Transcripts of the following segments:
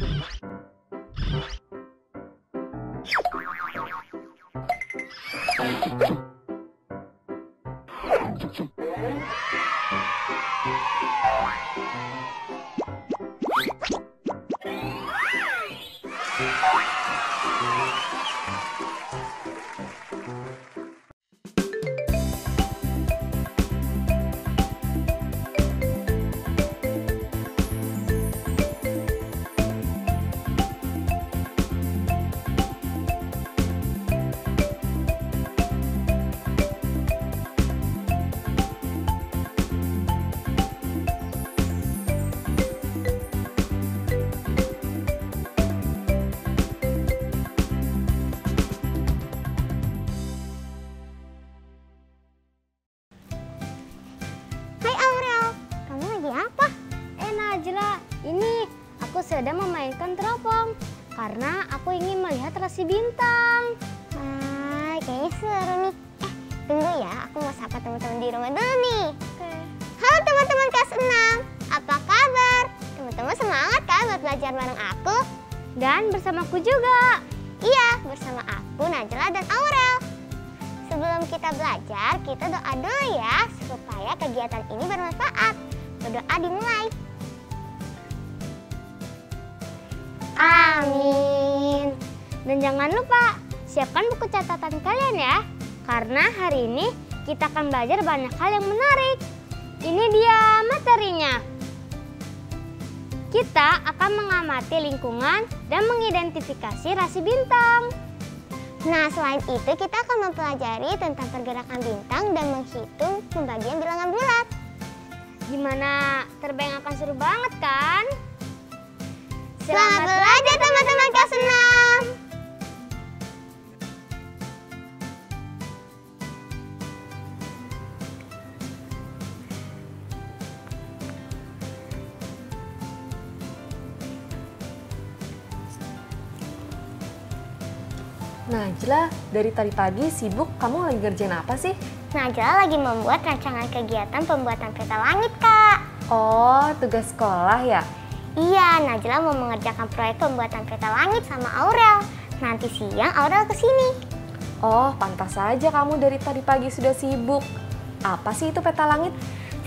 Hai rasi bintang. Wah, kayaknya seru nih. Eh, tunggu ya, aku mau sapa teman-teman di rumah dulu nih. Oke. Halo teman-teman kelas 6, apa kabar? Teman-teman semangat kan buat belajar bareng aku? Dan bersamaku juga. Iya, bersama aku Najla dan Aurel. Sebelum kita belajar, kita doa dulu ya supaya kegiatan ini bermanfaat. Berdoa dimulai. Amin. Dan jangan lupa siapkan buku catatan kalian ya. Karena hari ini kita akan belajar banyak hal yang menarik. Ini dia materinya. Kita akan mengamati lingkungan dan mengidentifikasi rasi bintang. Nah, selain itu kita akan mempelajari tentang pergerakan bintang dan menghitung pembagian bilangan bulat. Gimana? Terbayang akan seru banget kan? Selamat belajar teman-teman kelas 6. Najla, dari tadi pagi sibuk kamu lagi ngerjain apa sih? Najla lagi membuat rancangan kegiatan pembuatan peta langit, Kak. Oh, tugas sekolah ya? Iya, Najla mau mengerjakan proyek pembuatan peta langit sama Aurel. Nanti siang Aurel ke sini. Oh, pantas saja kamu dari tadi pagi sudah sibuk. Apa sih itu peta langit?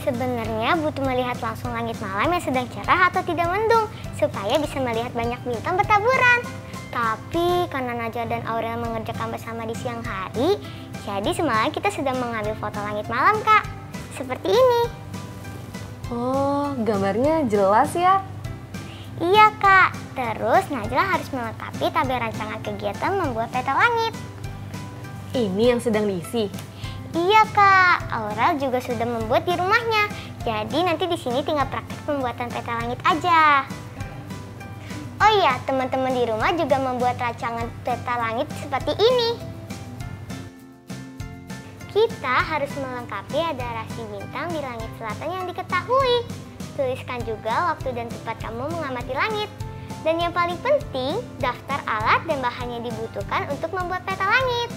Sebenarnya butuh melihat langsung langit malam yang sedang cerah atau tidak mendung supaya bisa melihat banyak bintang bertaburan. Tapi karena Najwa dan Aurel mengerjakan bersama di siang hari, jadi semalam kita sedang mengambil foto langit malam, Kak. Seperti ini. Oh, gambarnya jelas ya? Iya, Kak. Terus Najla harus melengkapi tabel rancangan kegiatan membuat peta langit. Ini yang sedang diisi. Iya, Kak. Aurel juga sudah membuat di rumahnya. Jadi nanti di sini tinggal praktek pembuatan peta langit aja. Oh iya, teman-teman di rumah juga membuat rancangan peta langit seperti ini. Kita harus melengkapi ada rasi bintang di langit selatan yang diketahui. Tuliskan juga waktu dan tempat kamu mengamati langit. Dan yang paling penting, daftar alat dan bahan yang dibutuhkan untuk membuat peta langit.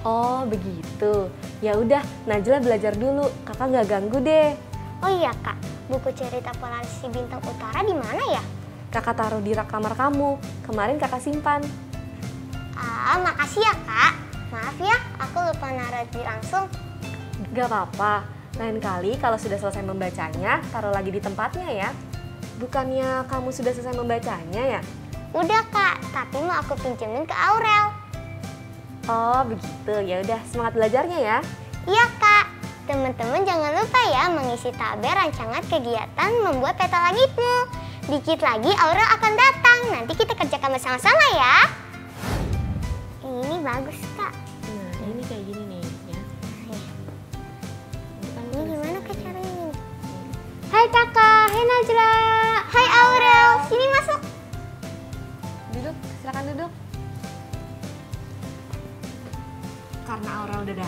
Oh, begitu. Ya udah, Najla belajar dulu. Kakak nggak ganggu deh. Oh iya kak, buku cerita Polasi Bintang Utara di mana ya? Kakak taruh di rak kamar kamu. Kemarin kakak simpan. Ah, makasih ya kak. Maaf ya, aku lupa naruh di langsung. Gak apa-apa. Lain kali kalau sudah selesai membacanya, taruh lagi di tempatnya ya. Bukannya kamu sudah selesai membacanya ya? Udah kak, tapi mau aku pinjemin ke Aurel. Oh, begitu. Ya udah, semangat belajarnya ya. Iya kak, teman-teman jangan lupa ya mengisi tabel rancangan kegiatan membuat peta langitmu. Dikit lagi Aurel akan datang, nanti kita kerjakan bersama-sama ya. Ini bagus kak. Nah, ini kayak gini nih ya. Ini gimana kak caranya? Hai kakak, hai Najla. Hai Aurel,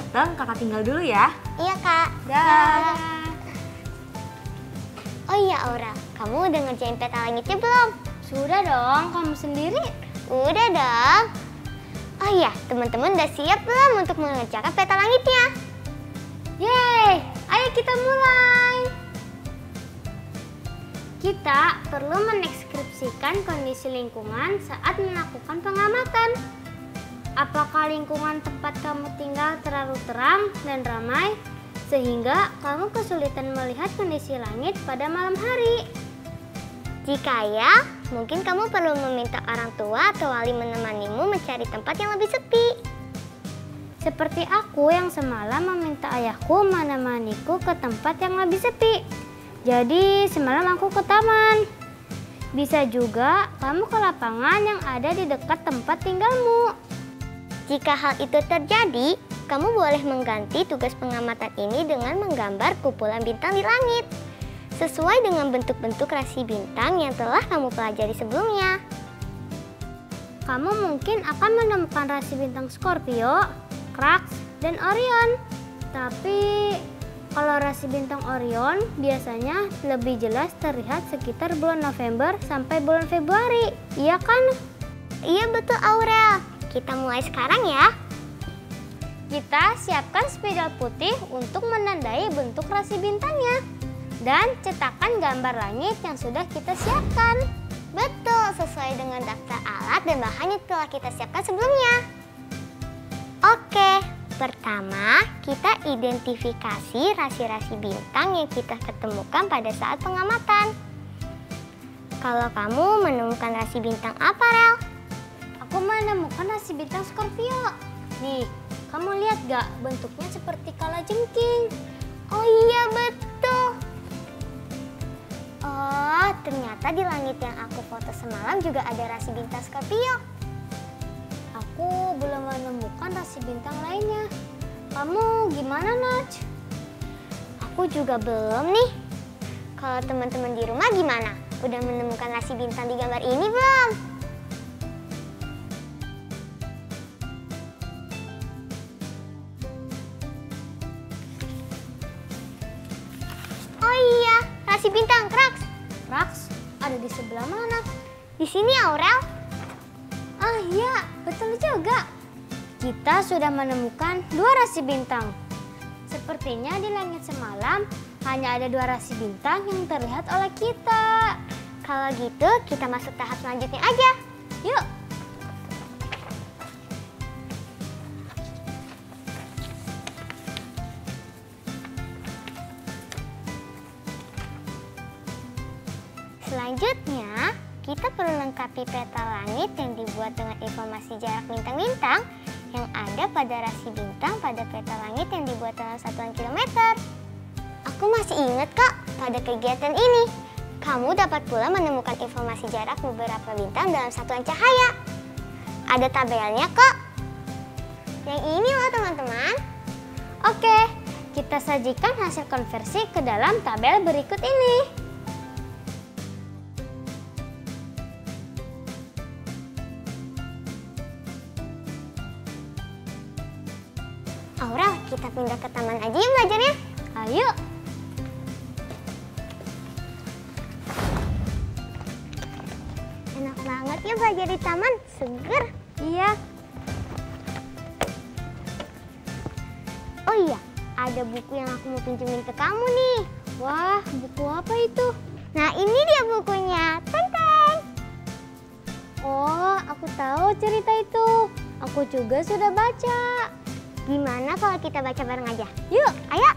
datang, kakak tinggal dulu ya. Iya kak. Dah. Oh iya Aurel, kamu udah ngerjain peta langitnya belum? Sudah dong, kamu sendiri. Udah dong. Oh iya, teman-teman udah siap belum untuk mengerjakan peta langitnya? Yeay, ayo kita mulai. Kita perlu mendeskripsikan kondisi lingkungan saat melakukan pengamatan. Apakah lingkungan tempat kamu tinggal terlalu terang dan ramai sehingga kamu kesulitan melihat kondisi langit pada malam hari? Jika ya, mungkin kamu perlu meminta orang tua atau wali menemanimu mencari tempat yang lebih sepi. Seperti aku yang semalam meminta ayahku menemaniku ke tempat yang lebih sepi. Jadi semalam aku ke taman. Bisa juga kamu ke lapangan yang ada di dekat tempat tinggalmu. Jika hal itu terjadi, kamu boleh mengganti tugas pengamatan ini dengan menggambar kumpulan bintang di langit sesuai dengan bentuk-bentuk rasi bintang yang telah kamu pelajari sebelumnya. Kamu mungkin akan menemukan rasi bintang Scorpio, Crux, dan Orion. Tapi kalau rasi bintang Orion biasanya lebih jelas terlihat sekitar bulan November sampai bulan Februari. Iya kan? Iya betul Aurel. Kita mulai sekarang ya. Kita siapkan spidol putih untuk menandai bentuk rasi bintangnya dan cetakan gambar langit yang sudah kita siapkan. Betul, sesuai dengan daftar alat dan bahan yang telah kita siapkan sebelumnya. Oke, pertama kita identifikasi rasi-rasi bintang yang kita ketemukan pada saat pengamatan. Kalau kamu menemukan rasi bintang apa, Rel? Aku menemukan rasi bintang Scorpio. Nih, kamu lihat gak bentuknya seperti kala jengking? Oh iya betul. Oh, ternyata di langit yang aku foto semalam juga ada rasi bintang Scorpio. Aku belum menemukan rasi bintang lainnya. Kamu gimana, Naj? Aku juga belum nih. Kalau teman-teman di rumah gimana? Udah menemukan rasi bintang di gambar ini belum? Kita sudah menemukan dua rasi bintang. Sepertinya di langit semalam hanya ada dua rasi bintang yang terlihat oleh kita. Kalau gitu kita masuk tahap selanjutnya aja. Yuk. Selanjutnya, kita perlu lengkapi peta langit yang dibuat dengan informasi jarak bintang-bintang yang ada pada rasi bintang pada peta langit yang dibuat dalam satuan kilometer. Aku masih ingat kok pada kegiatan ini. Kamu dapat pula menemukan informasi jarak beberapa bintang dalam satuan cahaya. Ada tabelnya kok. Yang ini loh teman-teman. Oke, kita sajikan hasil konversi ke dalam tabel berikut ini. Kita pindah ke taman aja ya belajarnya. Ayo. Enak banget ya belajar di taman, seger. Iya, Oh iya, ada buku yang aku mau pinjemin ke kamu nih. wah buku apa itu? Nah ini dia bukunya, tenteng. Oh, aku tahu cerita itu. Aku juga sudah baca. Gimana kalau kita baca bareng aja? Yuk, Ayo.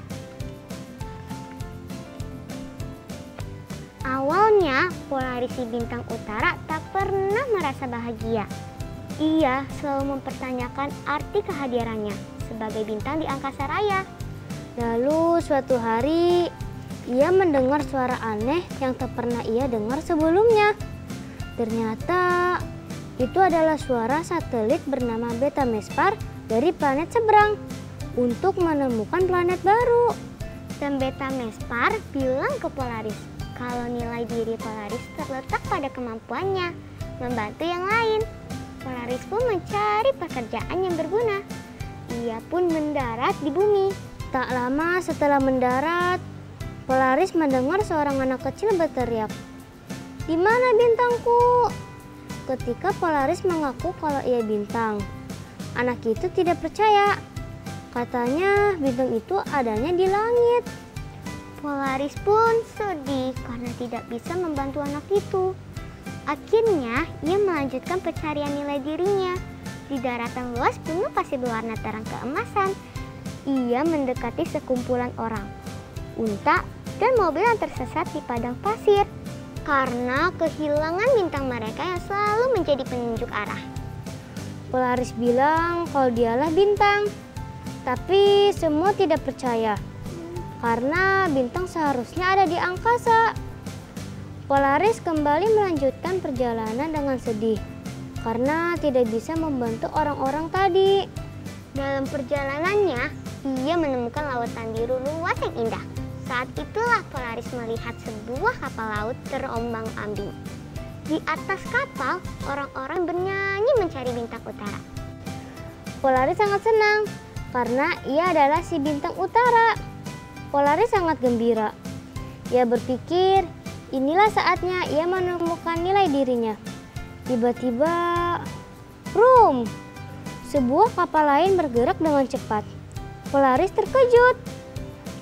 Awalnya, Polarisi Bintang Utara tak pernah merasa bahagia. Ia selalu mempertanyakan arti kehadirannya sebagai bintang di angkasa raya. Lalu suatu hari ia mendengar suara aneh yang tak pernah ia dengar sebelumnya. Ternyata itu adalah suara satelit bernama Beta Mespar dari planet seberang untuk menemukan planet baru. Dan Beta Mespar bilang ke Polaris kalau nilai diri Polaris terletak pada kemampuannya membantu yang lain. Polaris pun mencari pekerjaan yang berguna. Ia pun mendarat di bumi. Tak lama setelah mendarat, Polaris mendengar seorang anak kecil berteriak, "Di mana bintangku?" Ketika Polaris mengaku kalau ia bintang, anak itu tidak percaya. Katanya bintang itu adanya di langit. Polaris pun sedih karena tidak bisa membantu anak itu. Akhirnya, ia melanjutkan pencarian nilai dirinya. Di daratan luas penuh pasir berwarna terang keemasan. Ia mendekati sekumpulan orang, unta, dan mobil yang tersesat di padang pasir karena kehilangan bintang mereka yang selalu menjadi penunjuk arah. Polaris bilang kalau dialah bintang, tapi semua tidak percaya karena bintang seharusnya ada di angkasa. Polaris kembali melanjutkan perjalanan dengan sedih karena tidak bisa membantu orang-orang tadi. Dalam perjalanannya, ia menemukan lautan biru luas yang indah. Saat itulah Polaris melihat sebuah kapal laut terombang-ambing. Di atas kapal, orang-orang bernyanyi mencari bintang utara. Polaris sangat senang karena ia adalah si bintang utara. Polaris sangat gembira. Ia berpikir, inilah saatnya ia menemukan nilai dirinya. Tiba-tiba, rum, sebuah kapal lain bergerak dengan cepat. Polaris terkejut.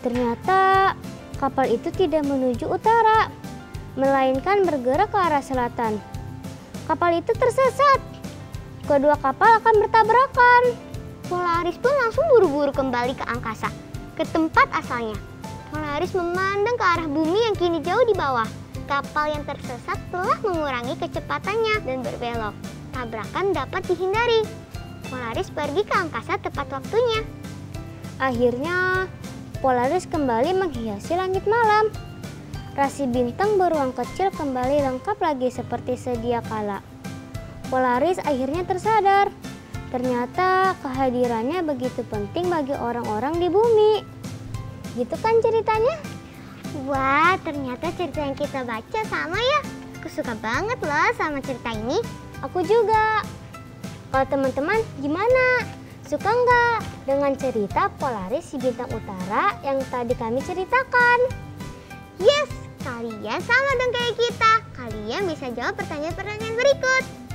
Ternyata kapal itu tidak menuju utara, melainkan bergerak ke arah selatan. Kapal itu tersesat. Kedua kapal akan bertabrakan. Polaris pun langsung buru-buru kembali ke angkasa ke tempat asalnya. Polaris memandang ke arah bumi yang kini jauh di bawah. Kapal yang tersesat telah mengurangi kecepatannya dan berbelok. Tabrakan dapat dihindari. Polaris pergi ke angkasa tepat waktunya. Akhirnya, Polaris kembali menghiasi langit malam. Rasi bintang beruang kecil kembali lengkap lagi seperti sedia kala. Polaris akhirnya tersadar Ternyata kehadirannya begitu penting bagi orang-orang di bumi. Gitu kan ceritanya? Wah, ternyata cerita yang kita baca sama ya. Aku suka banget loh sama cerita ini. Aku juga. Kalau teman-teman gimana? Suka nggak dengan cerita Polaris si bintang utara yang tadi kami ceritakan? Kalian sama dong kayak kita. Kalian bisa jawab pertanyaan-pertanyaan berikut.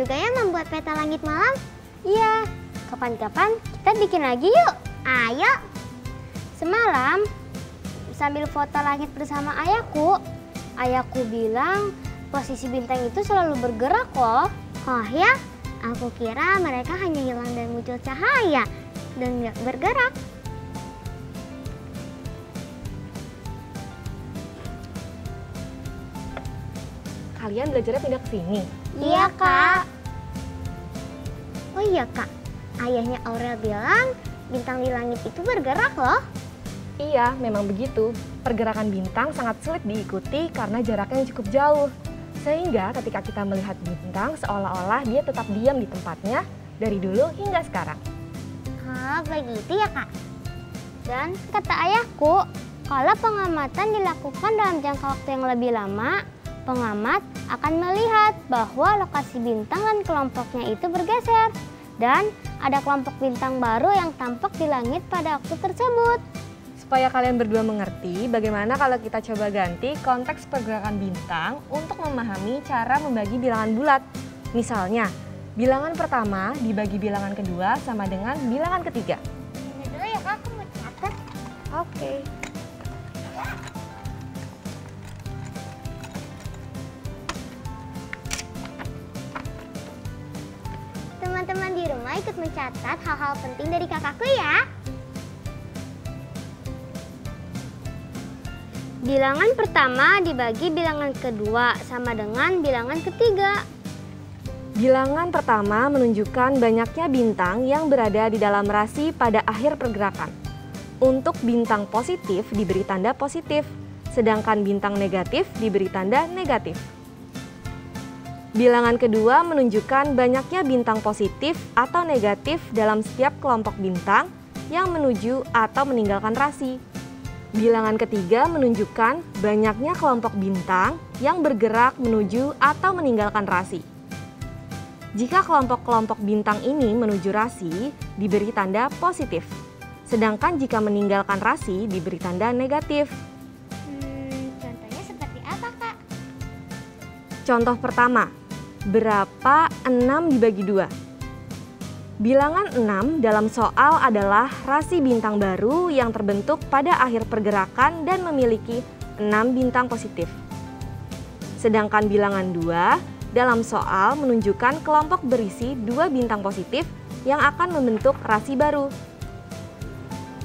Juga ya membuat peta langit malam. Iya, kapan-kapan kita bikin lagi yuk. Ayo. Semalam sambil foto langit bersama ayahku, ayahku bilang posisi bintang itu selalu bergerak loh. Oh ya, aku kira mereka hanya hilang dan muncul cahaya dan nggak bergerak. Kalian belajarnya pindah ke sini? Iya, Kak. Oh iya, Kak. Ayahnya Aurel bilang bintang di langit itu bergerak loh. Iya, memang begitu. Pergerakan bintang sangat sulit diikuti karena jaraknya yang cukup jauh. Sehingga ketika kita melihat bintang seolah-olah dia tetap diam di tempatnya dari dulu hingga sekarang. Oh, begitu ya, Kak. Dan kata ayahku, kalau pengamatan dilakukan dalam jangka waktu yang lebih lama, pengamat akan melihat bahwa lokasi bintang dan kelompoknya itu bergeser dan ada kelompok bintang baru yang tampak di langit pada waktu tersebut. Supaya kalian berdua mengerti bagaimana kalau kita coba ganti konteks pergerakan bintang untuk memahami cara membagi bilangan bulat. Misalnya, bilangan pertama dibagi bilangan kedua sama dengan bilangan ketiga. Ini dulu ya, Kak. Aku mau catat. Oke. Teman-teman di rumah ikut mencatat hal-hal penting dari kakakku ya. Bilangan pertama dibagi bilangan kedua sama dengan bilangan ketiga. Bilangan pertama menunjukkan banyaknya bintang yang berada di dalam rasi pada akhir pergerakan. Untuk bintang positif diberi tanda positif, sedangkan bintang negatif diberi tanda negatif. Bilangan kedua menunjukkan banyaknya bintang positif atau negatif dalam setiap kelompok bintang yang menuju atau meninggalkan rasi. Bilangan ketiga menunjukkan banyaknya kelompok bintang yang bergerak menuju atau meninggalkan rasi. Jika kelompok-kelompok bintang ini menuju rasi, diberi tanda positif. Sedangkan jika meninggalkan rasi, diberi tanda negatif. Hmm, contohnya seperti apa, Kak? Contoh pertama, berapa 6 dibagi 2? Bilangan 6 dalam soal adalah rasi bintang baru yang terbentuk pada akhir pergerakan dan memiliki 6 bintang positif. Sedangkan bilangan 2 dalam soal menunjukkan kelompok berisi dua bintang positif yang akan membentuk rasi baru.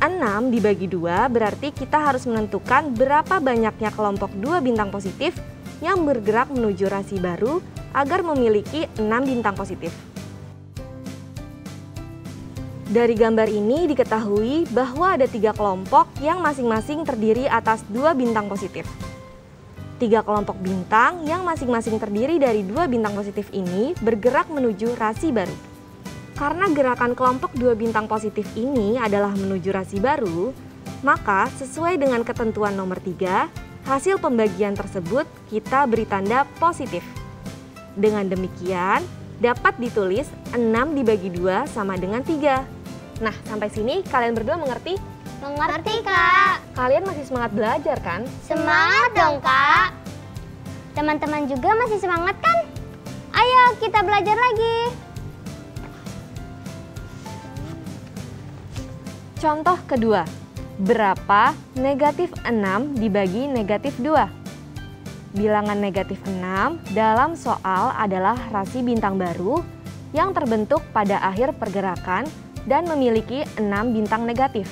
6 dibagi 2 berarti kita harus menentukan berapa banyaknya kelompok dua bintang positif yang bergerak menuju rasi baru agar memiliki 6 bintang positif. Dari gambar ini diketahui bahwa ada tiga kelompok yang masing-masing terdiri atas dua bintang positif. Tiga kelompok bintang yang masing-masing terdiri dari dua bintang positif ini bergerak menuju rasi baru. Karena gerakan kelompok dua bintang positif ini adalah menuju rasi baru, maka sesuai dengan ketentuan nomor tiga, hasil pembagian tersebut kita beri tanda positif. Dengan demikian, dapat ditulis 6 dibagi 2 sama dengan 3. Nah, sampai sini kalian berdua mengerti? Mengerti, Kak. Kalian masih semangat belajar kan? Semangat dong, Kak. Teman-teman juga masih semangat kan? Ayo kita belajar lagi. Contoh kedua, berapa negatif 6 dibagi negatif 2? Bilangan negatif 6 dalam soal adalah rasi bintang baru yang terbentuk pada akhir pergerakan dan memiliki 6 bintang negatif.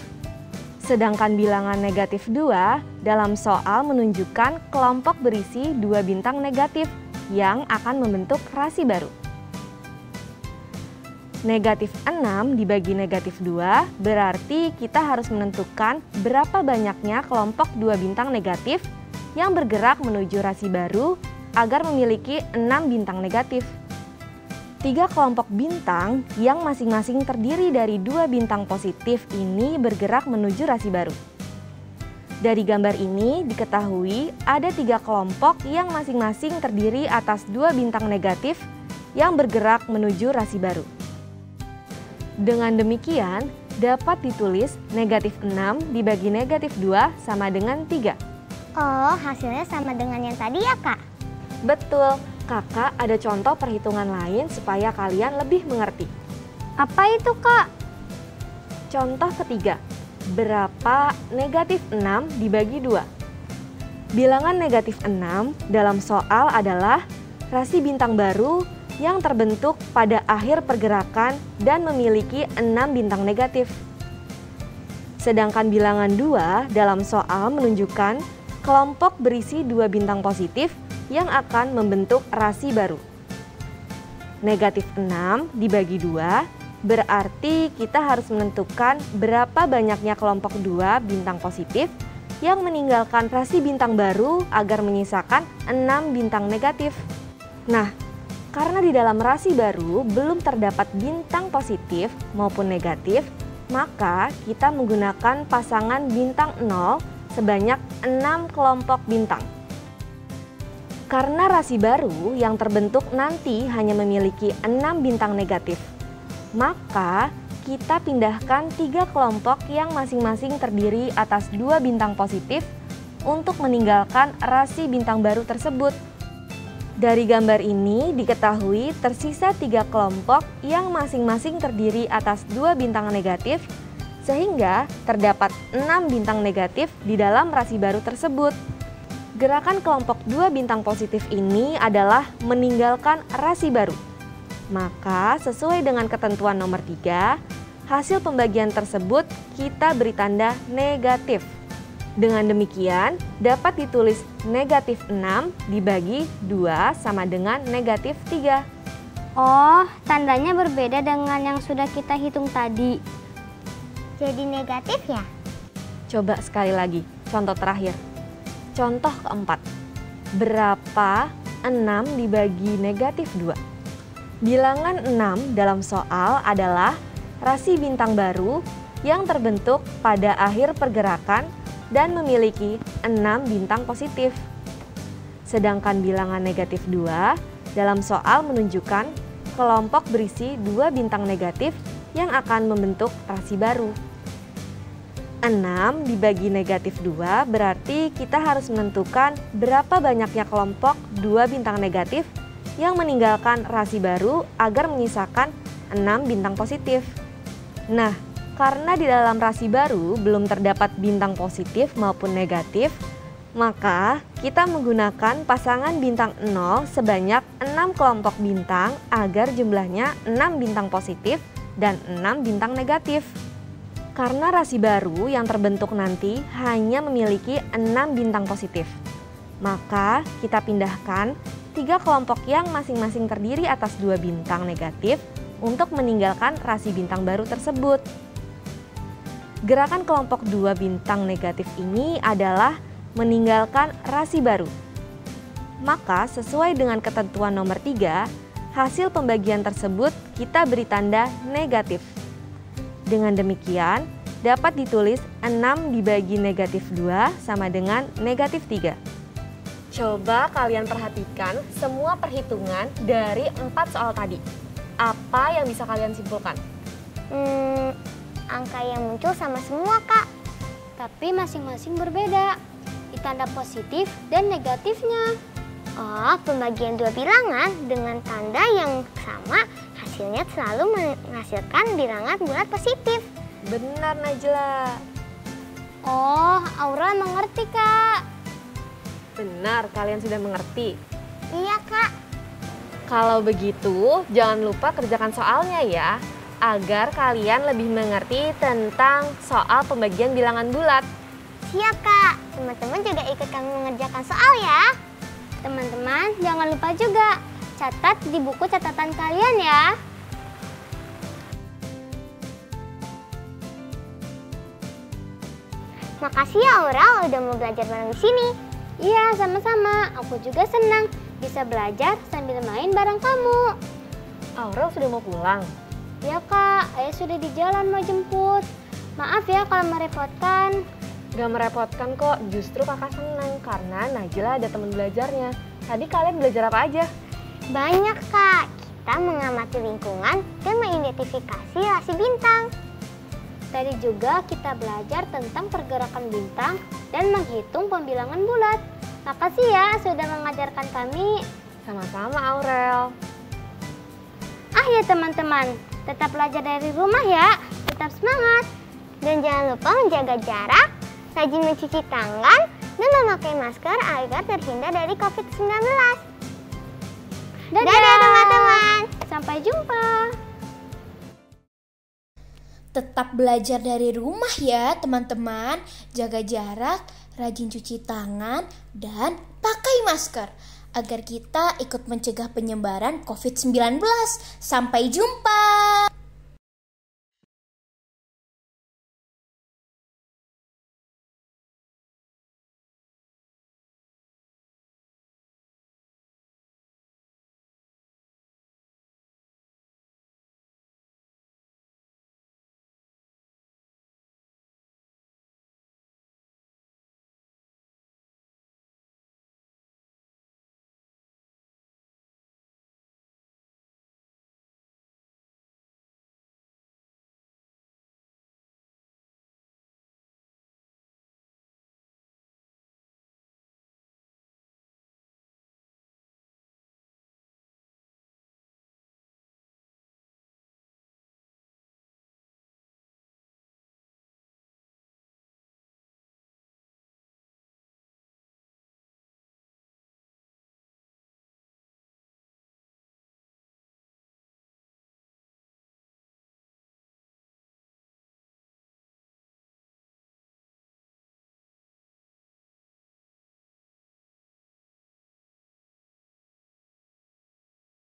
Sedangkan bilangan negatif 2 dalam soal menunjukkan kelompok berisi dua bintang negatif yang akan membentuk rasi baru. Negatif 6 dibagi negatif 2 berarti kita harus menentukan berapa banyaknya kelompok dua bintang negatif yang bergerak menuju rasi baru agar memiliki 6 bintang negatif. Tiga kelompok bintang yang masing-masing terdiri dari dua bintang positif ini bergerak menuju rasi baru. Dari gambar ini diketahui ada tiga kelompok yang masing-masing terdiri atas dua bintang negatif yang bergerak menuju rasi baru. Dengan demikian, dapat ditulis negatif 6 dibagi negatif 2 sama dengan 3. Oh, hasilnya sama dengan yang tadi ya, Kak? Betul, kakak ada contoh perhitungan lain supaya kalian lebih mengerti. Apa itu, Kak? Contoh ketiga, berapa negatif 6 dibagi 2? Bilangan negatif 6 dalam soal adalah rasi bintang baru yang terbentuk pada akhir pergerakan dan memiliki 6 bintang negatif. Sedangkan bilangan 2 dalam soal menunjukkan kelompok berisi dua bintang positif yang akan membentuk rasi baru. Negatif 6 dibagi 2 berarti kita harus menentukan berapa banyaknya kelompok dua bintang positif yang meninggalkan rasi bintang baru agar menyisakan 6 bintang negatif. Nah, karena di dalam rasi baru belum terdapat bintang positif maupun negatif, maka kita menggunakan pasangan bintang 0 sebanyak 6 kelompok bintang. Karena rasi baru yang terbentuk nanti hanya memiliki 6 bintang negatif, maka kita pindahkan tiga kelompok yang masing-masing terdiri atas dua bintang positif untuk meninggalkan rasi bintang baru tersebut. Dari gambar ini diketahui tersisa tiga kelompok yang masing-masing terdiri atas dua bintang negatif sehingga terdapat enam bintang negatif di dalam rasi baru tersebut. Gerakan kelompok dua bintang positif ini adalah meninggalkan rasi baru. Maka sesuai dengan ketentuan nomor 3, hasil pembagian tersebut kita beri tanda negatif. Dengan demikian, dapat ditulis negatif 6 dibagi 2 sama dengan negatif 3. Oh, tandanya berbeda dengan yang sudah kita hitung tadi. Jadi negatif ya? Coba sekali lagi, contoh terakhir. Contoh keempat, berapa 6 dibagi negatif 2? Bilangan 6 dalam soal adalah rasi bintang baru yang terbentuk pada akhir pergerakan dan memiliki 6 bintang positif. Sedangkan bilangan negatif 2 dalam soal menunjukkan kelompok berisi dua bintang negatif yang akan membentuk rasi baru. 6 dibagi negatif 2 berarti kita harus menentukan berapa banyaknya kelompok dua bintang negatif yang meninggalkan rasi baru agar menyisakan 6 bintang positif. Nah, karena di dalam rasi baru belum terdapat bintang positif maupun negatif, maka kita menggunakan pasangan bintang 0 sebanyak 6 kelompok bintang agar jumlahnya 6 bintang positif dan 6 bintang negatif. Karena rasi baru yang terbentuk nanti hanya memiliki 6 bintang positif. Maka kita pindahkan tiga kelompok yang masing-masing terdiri atas dua bintang negatif untuk meninggalkan rasi bintang baru tersebut. Gerakan kelompok dua bintang negatif ini adalah meninggalkan rasi baru. Maka sesuai dengan ketentuan nomor 3, hasil pembagian tersebut kita beri tanda negatif. Dengan demikian, dapat ditulis 6 dibagi negatif 2 sama dengan negatif 3. Coba kalian perhatikan semua perhitungan dari empat soal tadi. Apa yang bisa kalian simpulkan? Hmm, angka yang muncul sama semua, Kak. Tapi masing-masing berbeda. Tanda positif dan negatifnya. Oh, pembagian dua bilangan dengan tanda yang sama hasilnya selalu menghasilkan bilangan bulat positif. Benar Najla. Oh, Aura mengerti kak. Benar, kalian sudah mengerti. Iya kak. Kalau begitu, jangan lupa kerjakan soalnya ya, agar kalian lebih mengerti tentang soal pembagian bilangan bulat. Siap kak, teman-teman juga ikut kami mengerjakan soal ya. Teman-teman, jangan lupa juga catat di buku catatan kalian ya. Makasih ya Aura udah mau belajar bareng di sini. Iya, sama-sama. Aku juga senang bisa belajar sambil main bareng kamu. Aura sudah mau pulang? Ya kak, ayah sudah di jalan mau jemput. Maaf ya kalau merepotkan. Gak merepotkan kok, justru kakak senang karena Najla ada teman belajarnya. Tadi kalian belajar apa aja? Banyak kak, kita mengamati lingkungan dan mengidentifikasi rasi bintang. Tadi juga kita belajar tentang pergerakan bintang dan menghitung pembilangan bulat. Makasih ya sudah mengajarkan kami. Sama-sama Aurel. Ah ya teman-teman, tetap belajar dari rumah ya. Tetap semangat. Dan jangan lupa menjaga jarak, rajin mencuci tangan, dan memakai masker agar terhindar dari COVID-19. Dadah, Dadah teman-teman. Sampai jumpa. Tetap belajar dari rumah ya teman-teman. Jaga jarak, rajin cuci tangan, dan pakai masker agar kita ikut mencegah penyebaran COVID-19. Sampai jumpa.